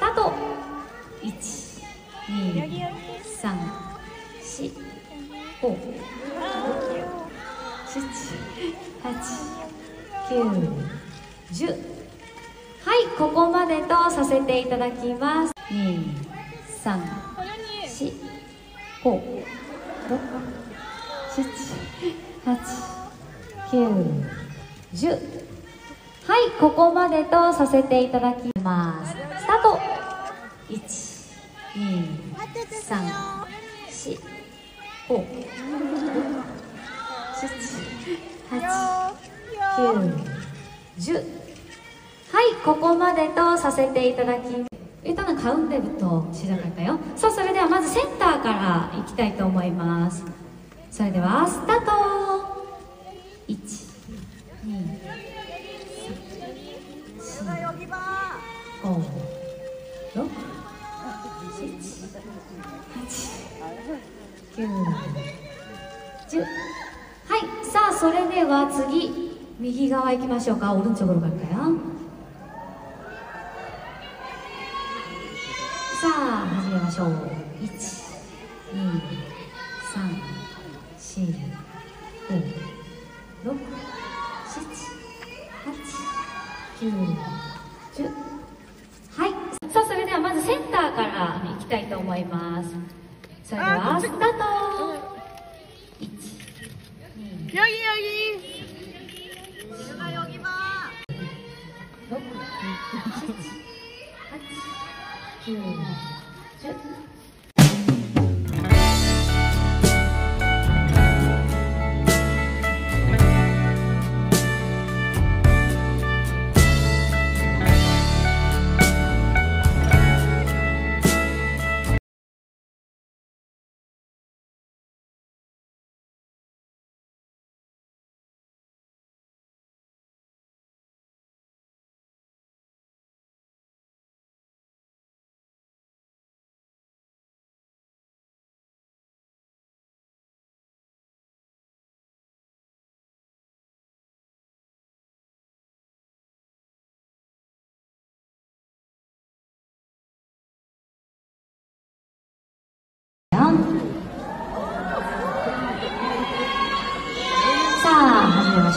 タート。1 2 3 4 5 7 8 9 10はいここまでとさせていただきます2 3 4 5 6 7 8 9 10はいここまでとさせていただきます。1 2 3 4 5 6 7 8 9 10はいここまでとさせていただき일단은가운데부터시작할까요さあそれではまずセンターからいきたいと思いますそれではスタート1 2 3 4 5 6 9 10はいさあそれでは次右側行きましょうか오른쪽으로갈까요さあ始めましょう1 2 3 4 5 6 7 8 9 10はいさあそれではまずセンターからいきたいと思います 자, 아, 그 스타트! 여기, 여기! 내가 여기 봐! 하나, 둘, 아, 아, 셋!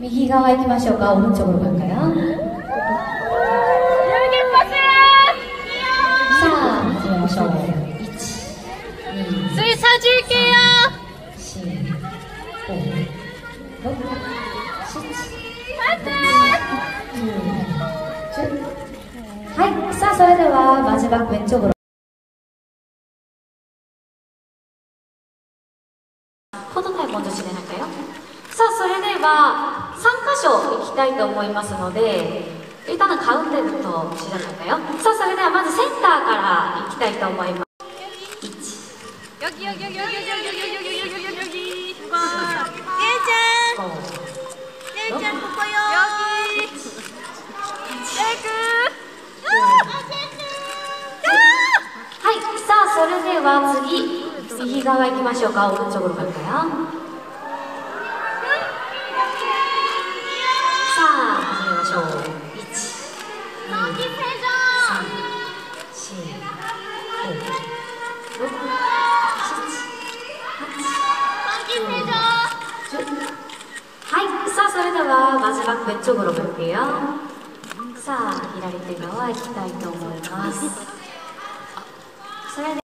右側行きましょうか오른쪽으로갈까요 여기 보세요 さあ始めましょう1 2 수위 사줄게요 4 5 6 7 はい、さあそれでは마지막왼쪽으로 포토타입 먼저 진행할까요? さあそれでは3箇所行きたいと思いますのでただカウンテッとしなかったよさあそれではまずセンターから行きたいと思いますはい、さあ、それでは、次。右側行きましょうか、オぎよぎよぎかぎよよはい、それではまずはベッドボールをお持ちです左手側行きたいと思います。